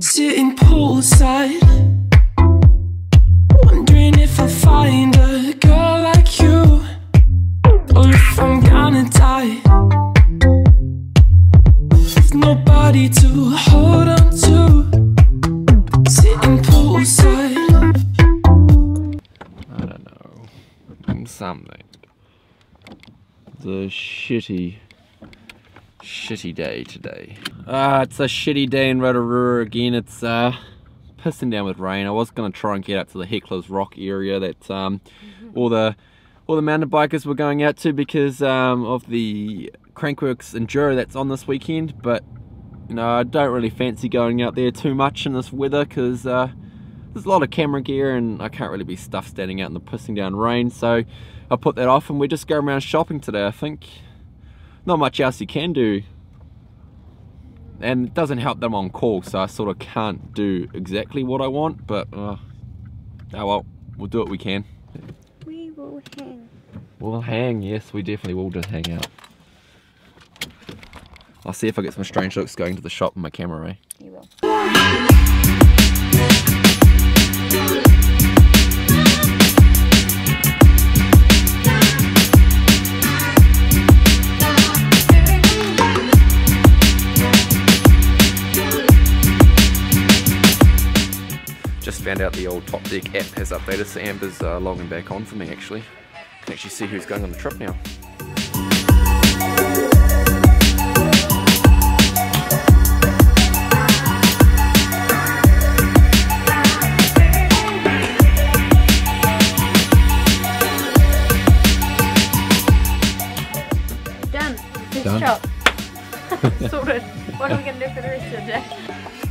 Sitting poolside Wondering if I find a girl like you Or if I'm gonna die. With nobody to Something. The shitty, shitty day today. Ah, it's a shitty day in Rotorua again. It's uh, pissing down with rain. I was gonna try and get out to the Heckler's Rock area that um, all the all the mountain bikers were going out to because um, of the Crankworx Enduro that's on this weekend. But you know, I don't really fancy going out there too much in this weather because uh, there's a lot of camera gear and I can't really be stuffed standing out in the pissing down rain. So I put that off and we're just going around shopping today. I think not much else you can do. And it doesn't help them on call, so I sort of can't do exactly what I want, but uh, oh well, we'll do what we can. We will hang. We'll hang, yes, we definitely will just hang out. I'll see if I get some strange looks going to the shop with my camera, eh? You will. Just found out the old Top Deck app has updated, so Amber's uh, logging back on for me actually. Can actually see who's going on the trip now. Done. Fish Done. chop. Sorted. What are we going to do for the rest of the day?